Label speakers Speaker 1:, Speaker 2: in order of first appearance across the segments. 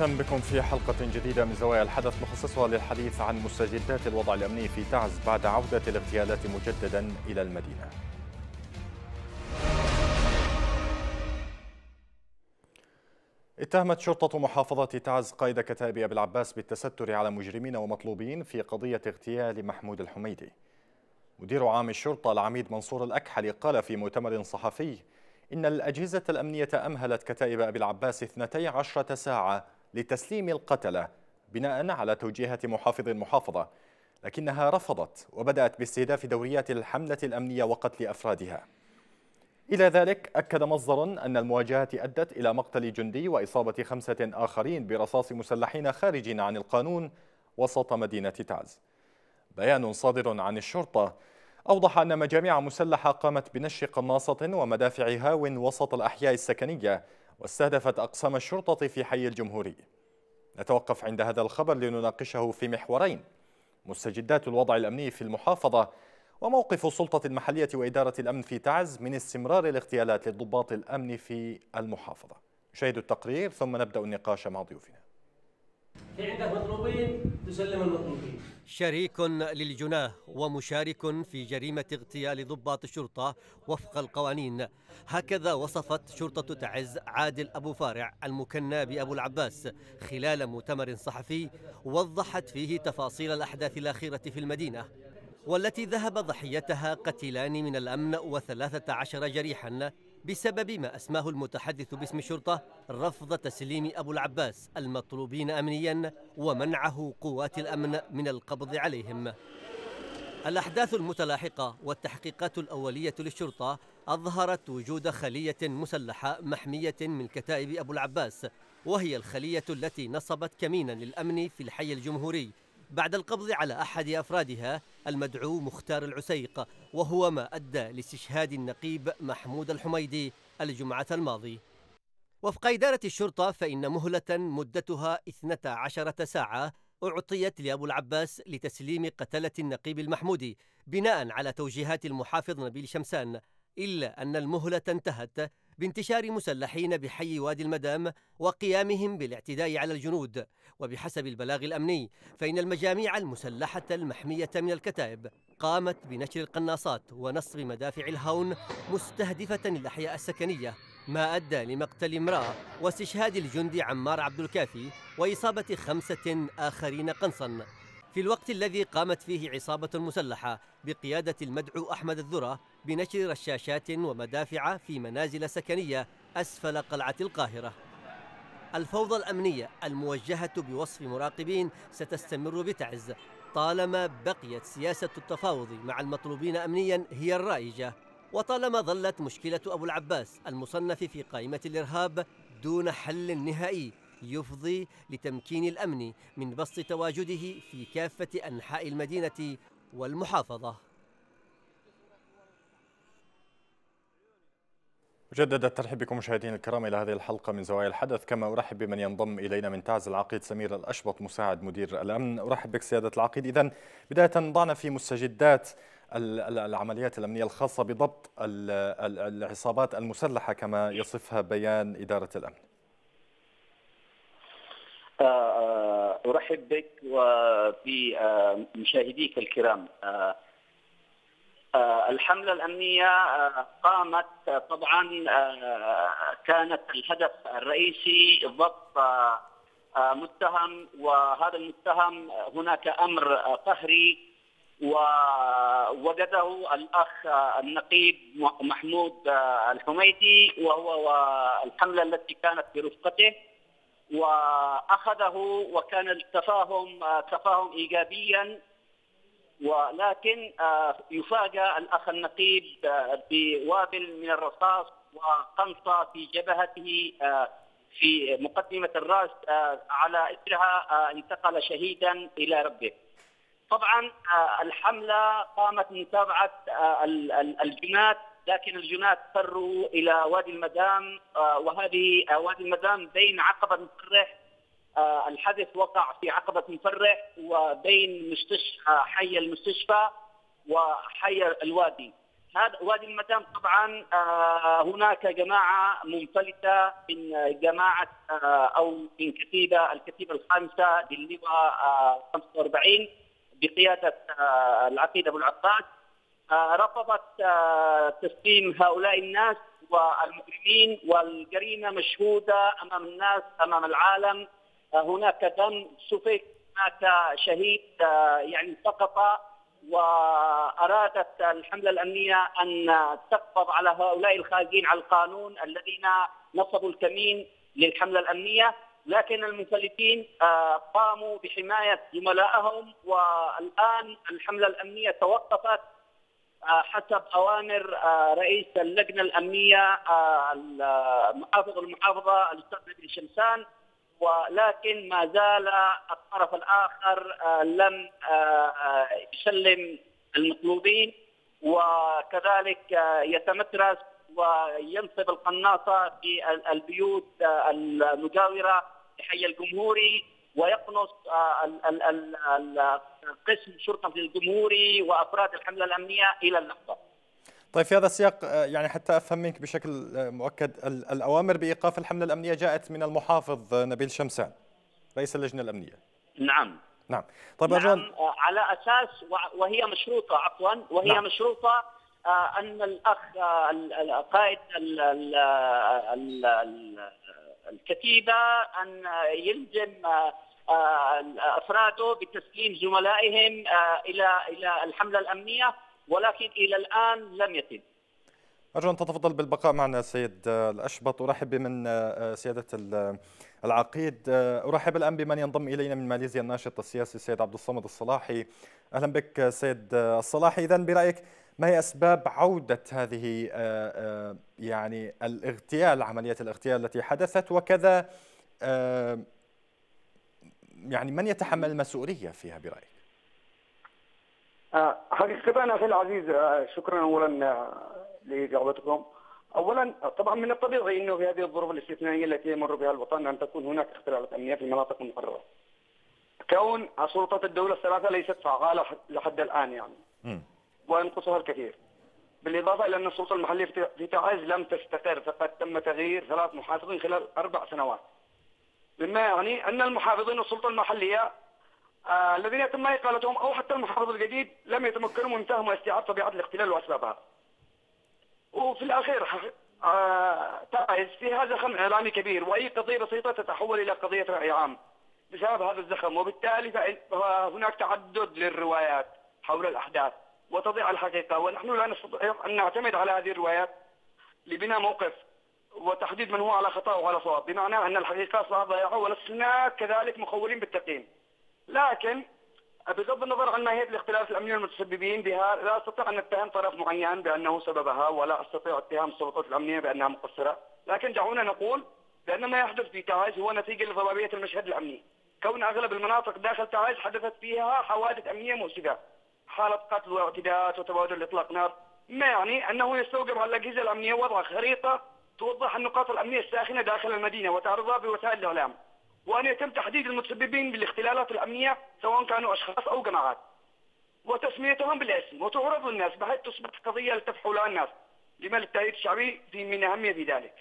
Speaker 1: أهلا بكم في حلقة جديدة من زوايا الحدث مخصصها للحديث عن مستجدات الوضع الأمني في تعز بعد عودة الاغتيالات مجددا إلى المدينة. اتهمت شرطة محافظة تعز قائد كتائب أبي العباس بالتستر على مجرمين ومطلوبين في قضية اغتيال محمود الحميدي مدير عام الشرطة العميد منصور الأكحل قال في مؤتمر صحفي إن الأجهزة الأمنية أمهلت كتائب أبي العباس 12 ساعة لتسليم القتلة بناء على توجيهات محافظ المحافظة لكنها رفضت وبدأت باستهداف دوريات الحملة الأمنية وقتل أفرادها. إلى ذلك أكد مصدر أن المواجهات أدت إلى مقتل جندي وإصابة خمسة آخرين برصاص مسلحين خارجين عن القانون وسط مدينة تعز. بيان صادر عن الشرطة أوضح أن مجاميع مسلحة قامت بنش قناصة ومدافع هاو وسط الأحياء السكنية واستهدفت أقسام الشرطة في حي الجمهوري. نتوقف عند هذا الخبر لنناقشه في محورين مستجدات الوضع الأمني في المحافظة وموقف السلطة المحلية وإدارة الأمن في تعز من استمرار الاغتيالات للضباط الأمن في المحافظة. نشاهد التقرير ثم نبدأ النقاش مع ضيوفنا.
Speaker 2: في عندك مطلوبين تسلم المطلوبين.
Speaker 3: شريك للجناه ومشارك في جريمة اغتيال ضباط الشرطة وفق القوانين. هكذا وصفت شرطة تعز عادل أبو فارع المكنى بأبو العباس خلال مؤتمر صحفي وضحت فيه تفاصيل الأحداث الأخيرة في المدينة والتي ذهب ضحيتها قتيلان من الأمن وثلاثة عشر جريحا بسبب ما أسماه المتحدث باسم الشرطة رفض تسليم أبو العباس المطلوبين أمنيا ومنعه قوات الأمن من القبض عليهم. الأحداث المتلاحقة والتحقيقات الأولية للشرطة أظهرت وجود خلية مسلحة محمية من كتائب أبو العباس وهي الخلية التي نصبت كمينا للأمن في الحي الجمهوري. بعد القبض على أحد أفرادها المدعو مختار العسيق وهو ما أدى لاستشهاد النقيب محمود الحميدي الجمعة الماضي. وفق إدارة الشرطة فإن مهلة مدتها 12 ساعة أعطيت لأبو العباس لتسليم قتلة النقيب المحمودي بناء على توجيهات المحافظ نبيل شمسان إلا أن المهلة انتهت بانتشار مسلحين بحي وادي المدام وقيامهم بالاعتداء على الجنود. وبحسب البلاغ الأمني فإن المجاميع المسلحة المحمية من الكتائب قامت بنشر القناصات ونصب مدافع الهون مستهدفة الأحياء السكنية ما أدى لمقتل امرأة واستشهاد الجندي عمار عبد الكافي وإصابة خمسة آخرين قنصا. في الوقت الذي قامت فيه عصابة مسلحة بقيادة المدعو أحمد الذرة بنشر رشاشات ومدافع في منازل سكنية أسفل قلعة القاهرة. الفوضى الأمنية الموجهة بوصف مراقبين ستستمر بتعز طالما بقيت سياسة التفاوض مع المطلوبين أمنيا هي الرائجة. وطالما ظلت مشكلة أبو العباس المصنف في قائمة الإرهاب دون حل نهائي يفضي لتمكين الأمن من بسط تواجده في كافة أنحاء المدينة والمحافظة.
Speaker 1: مجددا الترحيب بكم مشاهدينا الكرام إلى هذه الحلقة من زوايا الحدث. كما أرحب بمن ينضم إلينا من تعز العقيد سمير الأشبط مساعد مدير الأمن. أرحب بك سيادة العقيد. اذا بداية ضعنا في مستجدات العمليات الأمنية الخاصة بضبط العصابات المسلحة كما يصفها بيان
Speaker 4: إدارة الأمن. ارحب بك وبمشاهديك الكرام. الحملة الأمنية قامت طبعا كانت الهدف الرئيسي ضبط متهم وهذا المتهم هناك أمر قهري ووجده الأخ النقيب محمود الحميدي وهو الحملة التي كانت برفقته. وأخذه وكان التفاهم تفاهم ايجابيا ولكن يفاجأ الأخ النقيب بوابل من الرصاص وقنصة في جبهته في مقدمة الرأس على إثرها انتقل شهيدا إلى ربه. طبعا الحملة قامت متابعة الجنات لكن الجنات فروا إلى وادي المدام وهذه وادي المدام بين عقبة مفرح الحدث وقع في عقبة مفرح وبين مستشفى حي المستشفى وحي الوادي. هذا وادي المدام طبعا آه، هناك جماعة منفلتة من جماعة آه، أو من كتيبة الكتيبة الخامسة للواء 45 بقيادة العقيد أبو العباس. رفضت تسليم هؤلاء الناس والمجرمين والجريمة مشهودة أمام الناس أمام العالم. هناك دم سفك هناك شهيد يعني سقط وأرادت الحملة الأمنية أن تقبض على هؤلاء الخارجين على القانون الذين نصبوا الكمين للحملة الأمنية. لكن المنفلتين آه، قاموا بحماية زملائهم والآن الحملة الأمنية توقفت. آه، حسب اوامر آه، رئيس اللجنة الأمنية محافظ المحافظة الأستاذ نبيل شمسان. ولكن ما زال الطرف الآخر آه، لم آه، آه، يسلم المطلوبين. وكذلك يتمترس وينصب القناصة في البيوت المجاورة لحي الجمهوري. ويقنص قسم شرطه الجمهوري وأفراد الحملة الأمنية إلى اللحظه.
Speaker 1: طيب في هذا السياق آه، يعني حتى أفهم منك بشكل آه، مؤكد الأوامر بإيقاف الحملة الأمنية جاءت من المحافظ آه، نبيل شمسان رئيس اللجنة الأمنية
Speaker 4: نعم
Speaker 1: نعم
Speaker 4: طيب نعم على أساس وهي مشروطة عفوا وهي نعم. مشروطة أن الأخ قائد الكتيبة أن يلزم أفراده بتسليم زملائهم إلى إلى الحملة الأمنية ولكن إلى الآن لم يتم.
Speaker 1: أرجو أن تتفضل بالبقاء معنا سيد الأشبط. أرحب بمن سيادة العقيد. أرحب الآن بمن ينضم إلينا من ماليزيا الناشط السياسي السيد عبد الصمد الصلاحي. أهلا بك سيد الصلاحي. إذا برأيك ما هي أسباب عودة هذه يعني الاغتيال عملية الاغتيال التي حدثت وكذا يعني من يتحمل المسؤولية فيها برأيك
Speaker 5: آه، حقيقة أخي العزيز آه، شكرا أولا آه، لإجابتكم اولا طبعا من الطبيعي إنه في هذه الظروف الاستثنائية التي يمر بها الوطن أن تكون هناك اختلالات امنيه في مناطق مقررة. كون سلطات الدولة الثلاثة ليست فعالة لحد الآن يعني. وينقصها الكثير. بالإضافة إلى أن السلطة المحلية في تعز لم تستقر فقد تم تغيير ثلاث محافظين خلال أربع سنوات. مما يعني أن المحافظين والسلطه المحلية آه الذين يتم إقالتهم أو حتى المحافظ الجديد لم يتمكنوا من فهم واستيعاب طبيعة الاختلال وأسبابها وفي الأخير آه تعز فيها زخم إعلامي كبير وأي قضية بسيطة تتحول إلى قضية رأي عام بسبب هذا الزخم وبالتالي فهناك تعدد للروايات حول الأحداث وتضيع الحقيقة ونحن لا نستطيع أن نعتمد على هذه الروايات لبناء موقف وتحديد من هو على خطأ وعلى صواب بمعنى أن الحقيقة ضائعة ولسنا كذلك مخولين بالتقييم لكن بغض النظر عن ماهية الاختلاف الأمني المتسببين بها لا أستطيع أن أتهم طرف معين بأنه سببها ولا أستطيع اتهام السلطات الأمنية بأنها مقصرة، لكن دعونا نقول بأن ما يحدث في تعز هو نتيجة لضبابية المشهد الأمني. كون أغلب المناطق داخل تعز حدثت فيها حوادث أمنية مؤسفه. حاله قتل واعتداءات وتبادل اطلاق نار، ما يعني أنه يستوجب على الاجهزه الأمنية وضع خريطة توضح النقاط الأمنية الساخنة داخل المدينة وتعرضها بوسائل الإعلام. وأن يتم تحديد المتسببين بالاختلالات الأمنية سواء كانوا أشخاص أو جماعات وتسميتهم بالاسم وتعرض للناس بحيث تصبح قضية يلتف حولها الناس لما للتأييد الشعبي في من أهمية في ذلك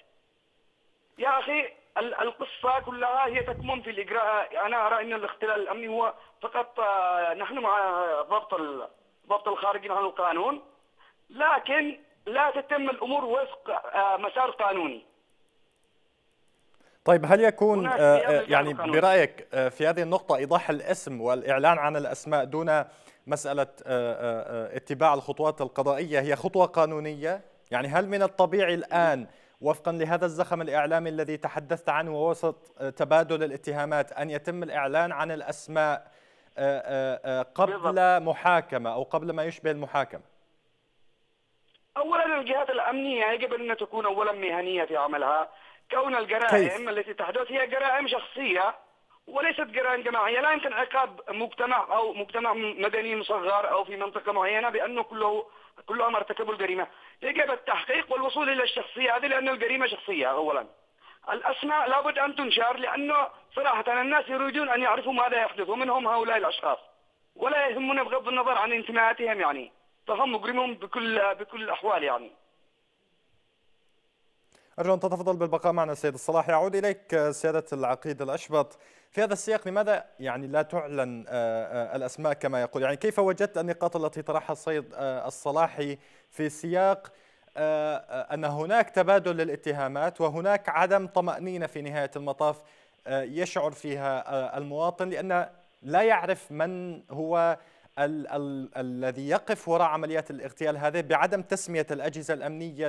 Speaker 5: يا أخي القصة كلها هي تكمن في الإجراء. أنا أرى أن الاختلال الأمني هو فقط آه، نحن مع ضبط ضبط الخارجين عن القانون لكن لا تتم الأمور وفق آه، مسار قانوني.
Speaker 1: طيب هل يكون آه، يعني برأيك في هذه النقطة إيضاح الاسم والإعلان عن الأسماء دون مسألة اتباع الخطوات القضائية هي خطوة قانونية؟ يعني هل من الطبيعي الآن وفقا لهذا الزخم الإعلامي الذي تحدثت عنه ووسط تبادل الاتهامات أن يتم الإعلان عن الأسماء قبل محاكمة أو قبل ما يشبه المحاكمة؟
Speaker 5: أولا الجهات الأمنية يجب أن تكون أولا مهنية في عملها كون الجرائم كيف؟ التي تحدث هي جرائم شخصية وليست جرائم جماعية لا يمكن عقاب مجتمع أو مجتمع مدني مصغر أو في منطقة معينة بأنه كله كلهم ارتكبوا الجريمة. يجب التحقيق والوصول إلى الشخصية هذه لأن الجريمة شخصية أولا. الأسماء لابد أن تنشر لأنه صراحة الناس يريدون أن يعرفوا ماذا يحدث ومنهم هؤلاء الأشخاص. ولا يهمنا بغض النظر عن انتماءاتهم يعني. فهم مجرمون بكل بكل الأحوال يعني.
Speaker 1: أرجو أن تتفضل بالبقاء معنا سيد الصلاح. يعود إليك سيادة العقيد الأشبط. في هذا السياق لماذا يعني لا تعلن الأسماء كما يقول؟ يعني كيف وجدت النقاط التي طرحها السيد الصلاحي في سياق أن هناك تبادل للاتهامات وهناك عدم طمأنينة في نهاية المطاف يشعر فيها المواطن لأن لا يعرف من هو ال ال الذي يقف وراء عمليات الاغتيال هذه بعدم تسمية الأجهزة الأمنية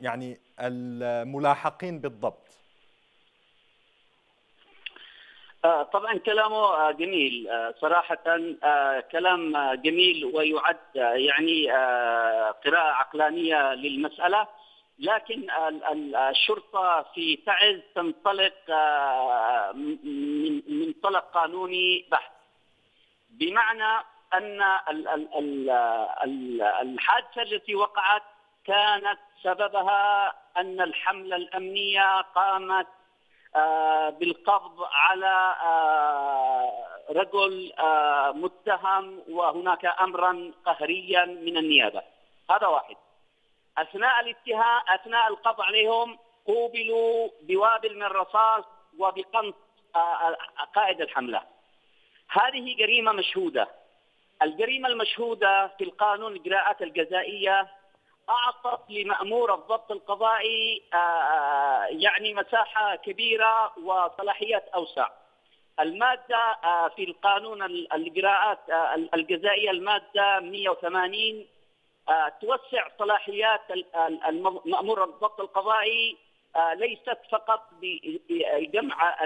Speaker 1: يعني الملاحقين بالضبط.
Speaker 4: طبعا كلامه جميل. صراحة كلام جميل ويعد يعني قراءة عقلانية للمسألة. لكن الشرطة في تعز تنطلق من منطلق قانوني بحت. بمعنى أن الحادثة التي وقعت كانت سببها أن الحملة الأمنية قامت بالقبض على رجل متهم وهناك أمرا قهريا من النيابة هذا واحد أثناء الاتهام أثناء القبض عليهم قوبلوا بوابل من الرصاص وبقنص قائد الحملة. هذه جريمة مشهودة. الجريمة المشهودة في القانون الاجراءات الجزائية أعطت لمأمور الضبط القضائي يعني مساحة كبيرة وصلاحيات أوسع. المادة في القانون الاجراءات الجزائية المادة 180 توسع صلاحيات مأمور الضبط القضائي ليست فقط بجمع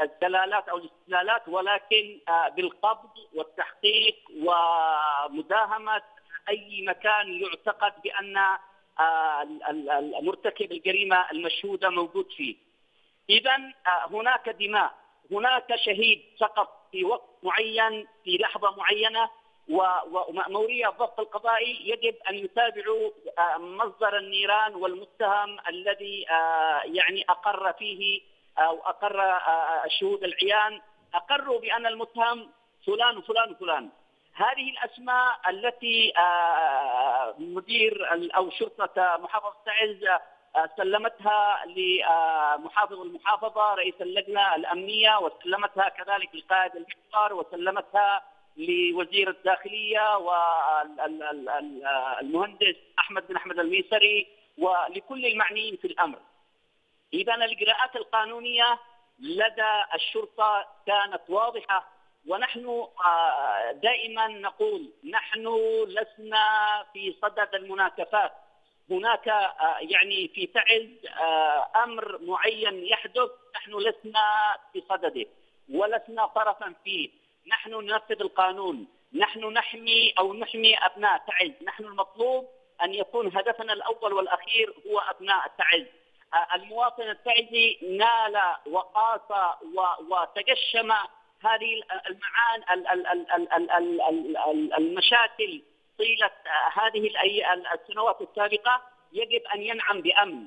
Speaker 4: الدلالات أو الاستدلالات ولكن بالقبض والتحقيق ومداهمة أي مكان يعتقد بأن مرتكب الجريمة المشهودة موجود فيه. اذا هناك دماء، هناك شهيد سقط في وقت معين في لحظة معينة ومأمورية الضبط القضائي يجب أن يتابعوا مصدر النيران والمتهم الذي يعني أقر فيه أو أقر الشهود العيان أقروا بأن المتهم فلان وفلان وفلان هذه الأسماء التي مدير أو شرطة محافظة تعز سلمتها لمحافظ المحافظة رئيس اللجنة الأمنية وسلمتها كذلك لقائد المحور وسلمتها لوزير الداخلية والمهندس أحمد بن أحمد الميسري ولكل المعنيين في الأمر. اذا الاجراءات القانونية لدى الشرطة كانت واضحة ونحن دائما نقول نحن لسنا في صدد المناكفات. هناك يعني في تعز أمر معين يحدث نحن لسنا في صدده ولسنا طرفا فيه. نحن ننفذ القانون نحن نحمي أو نحمي أبناء تعز. نحن المطلوب أن يكون هدفنا الأول والأخير هو أبناء تعز المواطن التعزي نال وقاس وتجشم هذه المعان المشاكل طيلة هذه السنوات السابقة يجب أن ينعم بأمن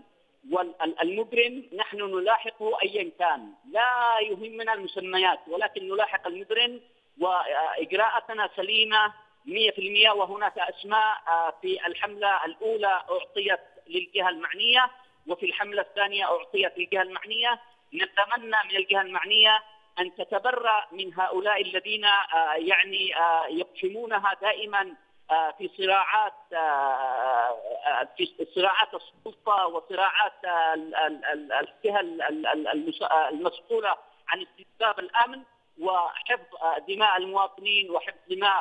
Speaker 4: والمجرم نحن نلاحقه ايا كان لا يهمنا المسميات ولكن نلاحق المجرم واجراءاتنا سليمه 100% وهناك اسماء في الحمله الاولى اعطيت للجهه المعنيه وفي الحمله الثانية اعطيت للجهه المعنيه نتمنى من الجهه المعنيه أن تتبرأ من هؤلاء الذين يعني يقحمونها دائما آه، في صراعات آه، آه، في صراعات السلطة وصراعات الجهة المسؤولة عن استتباب الأمن وحفظ دماء المواطنين وحفظ دماء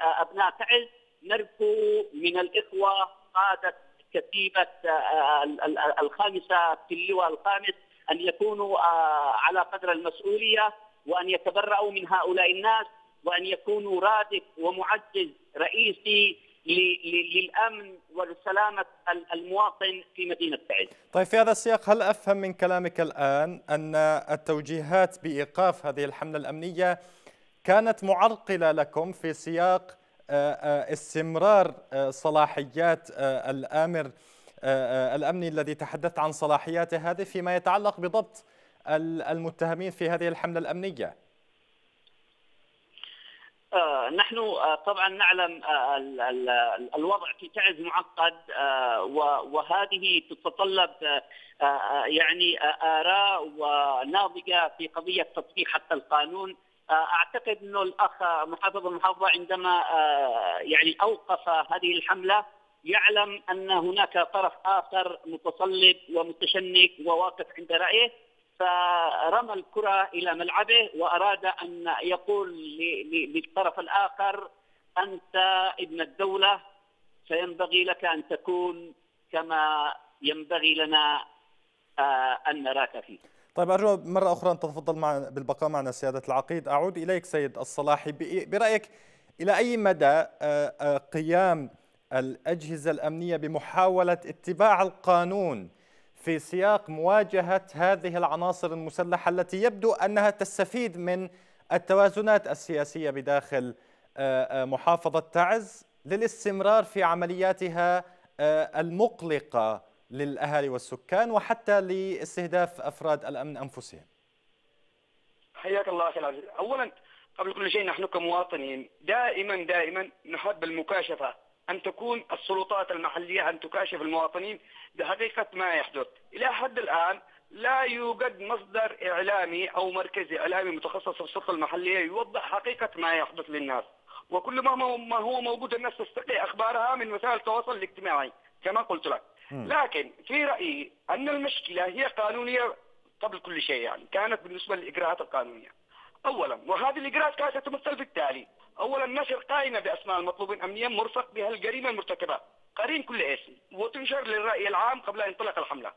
Speaker 4: أبناء تعز نرجو من الإخوة قادة كتيبة الخامسة في اللواء الخامس أن يكونوا على قدر المسؤولية وأن يتبرأوا من هؤلاء الناس وأن يكونوا رادف ومعزز رئيسي للأمن ولسلامه المواطن في مدينة تعز.
Speaker 1: طيب في هذا السياق هل أفهم من كلامك الآن أن التوجيهات بإيقاف هذه الحملة الأمنية كانت معرقلة لكم في سياق آه، آه، استمرار آه، صلاحيات الآمر الامني الذي تحدثت عن صلاحياته هذه فيما يتعلق بضبط المتهمين في هذه الحملة الأمنية؟
Speaker 4: آه نحن آه طبعا نعلم آه ال ال الوضع في تعز معقد آه وهذه تتطلب آه, آه، يعني آه، آراء وناضجة في قضية تطبيق حتى القانون آه أعتقد أنه الأخ محافظ المحافظة عندما آه يعني أوقف هذه الحملة يعلم أن هناك طرف آخر متصلب ومتشنك وواقف عند رأيه فرمى الكرة إلى ملعبه وأراد أن يقول للطرف الآخر أنت ابن الدولة فينبغي لك أن تكون كما ينبغي لنا آه، أن نراك فيه.
Speaker 1: طيب أرجو مرة أخرى أن تتفضل مع بالبقاء معنا سيادة العقيد. أعود إليك سيد الصلاحي برأيك إلى أي مدى آه، آه، قيام الأجهزة الأمنية بمحاولة اتباع القانون في سياق مواجهة هذه العناصر المسلحة التي يبدو أنها تستفيد من التوازنات السياسية بداخل آه، آه، محافظة تعز للاستمرار في عملياتها آه، المقلقة للأهالي والسكان وحتى لاستهداف أفراد الأمن أنفسهم.
Speaker 5: حياك الله أخي العزيز. أولا قبل كل شيء نحن كمواطنين دائما دائما نحب المكاشفة أن تكون السلطات المحلية أن تكاشف المواطنين بحقيقة ما يحدث. إلى حد الآن لا يوجد مصدر إعلامي أو مركز إعلامي متخصص في السلطة المحلية يوضح حقيقة ما يحدث للناس. وكل ما هو موجود الناس تستقي أخبارها من وسائل التواصل الاجتماعي كما قلت لك. لكن في رأيي أن المشكلة هي قانونية قبل كل شيء يعني كانت بالنسبة للإجراءات القانونية. أولا وهذه الإجراءات كانت تتمثل في التالي اولا نشر قائمة بأسماء المطلوبين امنيا مرفق بها الجريمه المرتكبة قرين كل اسم وتنشر للرأي العام قبل انطلاق الحملة.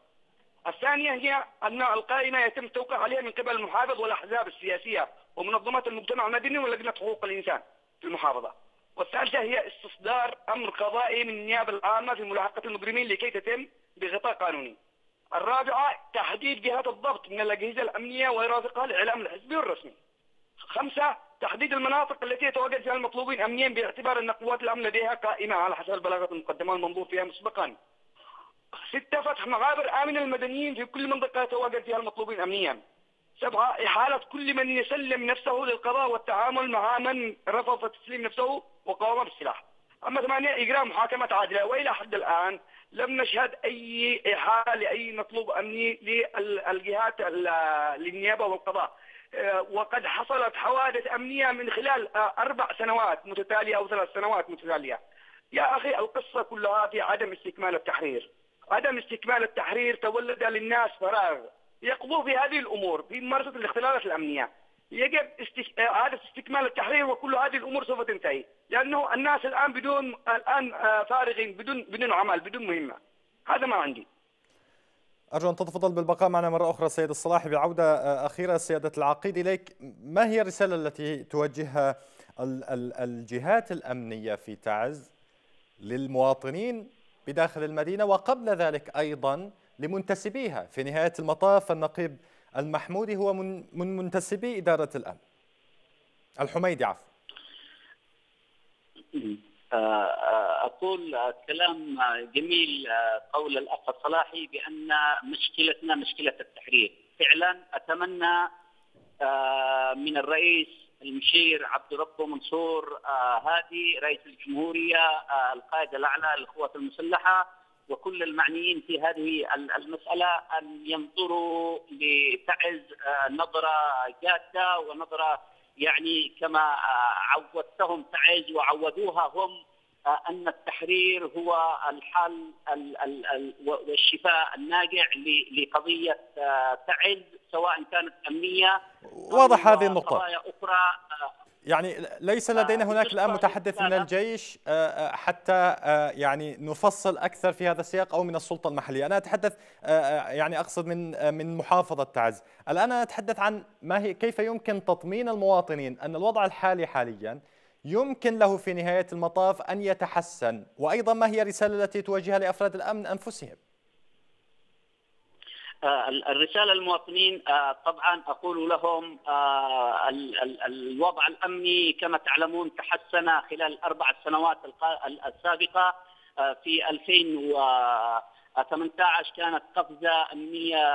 Speaker 5: الثانية هي أن القائمة يتم التوقيع عليها من قبل المحافظ والأحزاب السياسية ومنظمات المجتمع المدني ولجنة حقوق الإنسان في المحافظة. والثالثة هي استصدار أمر قضائي من النيابة العامة في ملاحقة المجرمين لكي تتم بغطاء قانوني. الرابعة تحديد جهات الضبط من الأجهزة الأمنية ويرافقها الاعلام الحزبي والرسمي. خمسة تحديد المناطق التي يتواجد فيها المطلوبين امنيا باعتبار أن قوات الأمن لديها قائمة على حسب البلاغات المقدمة المنظور فيها مسبقا. ستة فتح مغابر آمنة للمدنيين في كل منطقة يتواجد فيها المطلوبين أمنيا. سبعة إحالة كل من يسلم نفسه للقضاء والتعامل مع من رفض تسليم نفسه وقاوم بالسلاح. أما ثمانية إجراء محاكمة عادلة وإلى حد الآن لم نشهد أي إحالة لأي مطلوب أمني للجهات للنيابة والقضاء. آه، وقد حصلت حوادث أمنية من خلال آه، أربع سنوات متتالية أو ثلاث سنوات متتالية. يا أخي القصة كلها في عدم استكمال التحرير. عدم استكمال التحرير تولد للناس فراغ. يقضوا في هذه الأمور في ممارسة الاختلالات الأمنية. يجب استك... إعادة آه، استكمال التحرير وكل هذه الأمور سوف تنتهي. لأنه الناس الآن بدون الآن فارغين بدون بدون عمل بدون مهمة. هذا ما عندي.
Speaker 1: أرجو أن تتفضل بالبقاء معنا مرة أخرى سيد الصلاحي بعودة آه، أخيرة سيادة العقيد إليك. ما هي الرسالة التي توجهها الجهات الأمنية في تعز للمواطنين بداخل المدينة وقبل ذلك أيضا لمنتسبيها في نهاية المطاف؟ النقيب المحمودي هو من منتسبي إدارة الأمن. الحميدي عفوا.
Speaker 4: أقول كلام جميل قول الأخ الصلاحي بأن مشكلتنا مشكلة التحرير، فعلا أتمنى آه، من الرئيس المشير عبد ربه منصور آه، هادي رئيس الجمهورية آه، القائد الأعلى للقوات المسلحة وكل المعنيين في هذه المسألة أن ينظروا لتعز نظرة جادة ونظرة يعني كما عودتهم تعز وعودوها هم أن التحرير هو الحل والشفاء الناجع لقضية آه، تعز سواء كانت أمنية
Speaker 1: واضح هذه النقطة. قضايا أخرى آه، يعني ليس لدينا هناك الآن متحدث من الجيش آه، حتى يعني نفصل أكثر في هذا السياق أو من السلطة المحلية، أنا أتحدث يعني أقصد من من محافظة تعز، الآن أتحدث عن ما هي كيف يمكن تطمين المواطنين أن الوضع الحالي حاليا يمكن له في نهاية المطاف أن يتحسن وأيضا ما هي الرسالة التي توجهها لأفراد الأمن أنفسهم؟
Speaker 4: آه، الرسالة للمواطنين آه، طبعا أقول لهم آه، الوضع الأمني كما تعلمون تحسن خلال الأربع سنوات السابقة. في 2018 كانت قفزة أمنية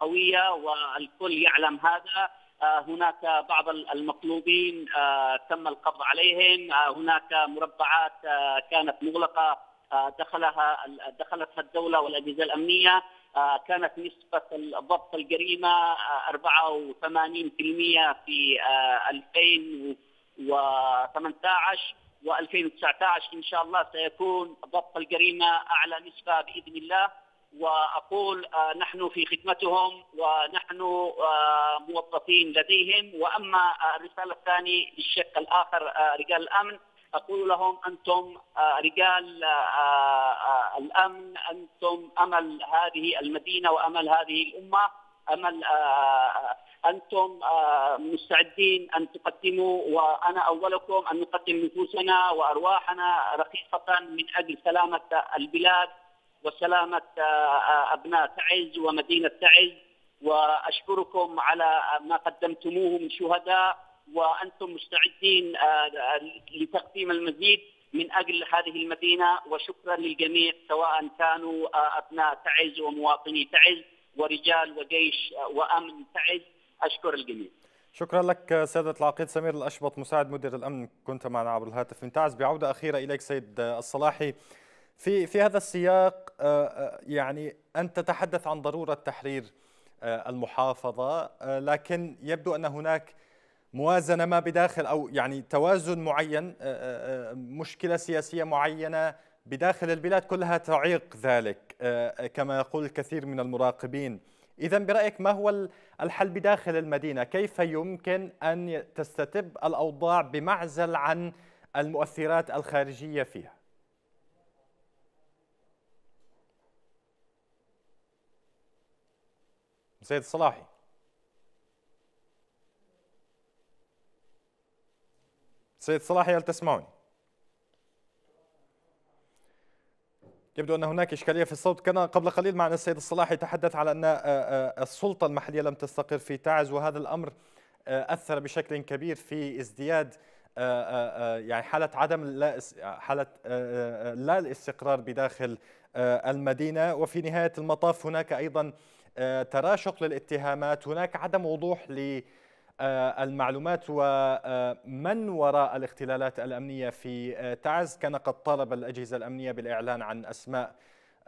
Speaker 4: قوية والكل يعلم هذا. هناك بعض المطلوبين تم القبض عليهم. هناك مربعات كانت مغلقة دخلها دخلتها الدولة والأجهزة الأمنية. كانت نسبة ضبط الجريمة 84% في 2018 و2019 إن شاء الله سيكون ضبط الجريمة أعلى نسبة بإذن الله. وأقول آه، نحن في خدمتهم ونحن آه، موظفين لديهم. وأما الرساله الثانية للشق الآخر آه، رجال الأمن أقول لهم أنتم رجال الأمن أنتم أمل هذه المدينة وأمل هذه الأمة أمل أنتم مستعدين أن تقدموا. وأنا أولكم أن نقدم نفوسنا وأرواحنا رخيصه من أجل سلامة البلاد. وسلامة آه، آه، أبناء تعز ومدينة تعز وأشكركم على ما قدمتموه من شهداء. وأنتم مستعدين آه، لتقديم المزيد من أجل هذه المدينة. وشكرا للجميع سواء كانوا أبناء تعز ومواطني تعز ورجال وجيش وأمن تعز أشكر الجميع.
Speaker 1: شكرا لك سيادة العقيد. سمير الأشبط مساعد مدير الأمن كنت معنا عبر الهاتف. من تعز بعودة أخيرة إليك سيد الصلاحي. في في هذا السياق يعني أنت تتحدث عن ضرورة تحرير آه، المحافظة لكن يبدو أن هناك موازنة ما بداخل أو يعني توازن معين مشكلة سياسية معينة بداخل البلاد كلها تعيق ذلك كما يقول الكثير من المراقبين. إذا برأيك ما هو الحل بداخل المدينة؟ كيف يمكن أن تستتب الأوضاع بمعزل عن المؤثرات الخارجية فيها؟ سيد الصلاحي سيد صلاحي هل تسمعني؟ يبدو أن هناك إشكالية في الصوت. كان قبل قليل معنا السيد الصلاحي تحدث على أن آه، آه، السلطة المحلية لم تستقر في تعز وهذا الأمر آه، أثر بشكل كبير في ازدياد يعني حالة عدم لا حالة لا الاستقرار بداخل المدينة. وفي نهاية المطاف هناك أيضا تراشق للاتهامات. هناك عدم وضوح للمعلومات ومن وراء الاختلالات الأمنية في آه، تعز كان قد طالب الأجهزة الأمنية بالإعلان عن أسماء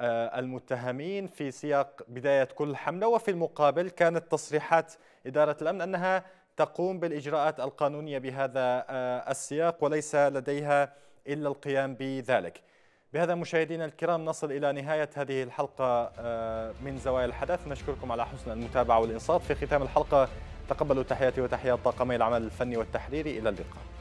Speaker 1: آه، المتهمين في سياق بداية كل حملة. وفي المقابل كانت تصريحات إدارة الأمن أنها تقوم بالإجراءات القانونية بهذا السياق وليس لديها إلا القيام بذلك. بهذا مشاهدينا الكرام نصل إلى نهاية هذه الحلقة آه، من زوايا الحدث. نشكركم على حسن المتابعة والإنصات. في ختام الحلقة تقبلوا تحياتي وتحيات طاقمي العمل الفني والتحريري. إلى اللقاء.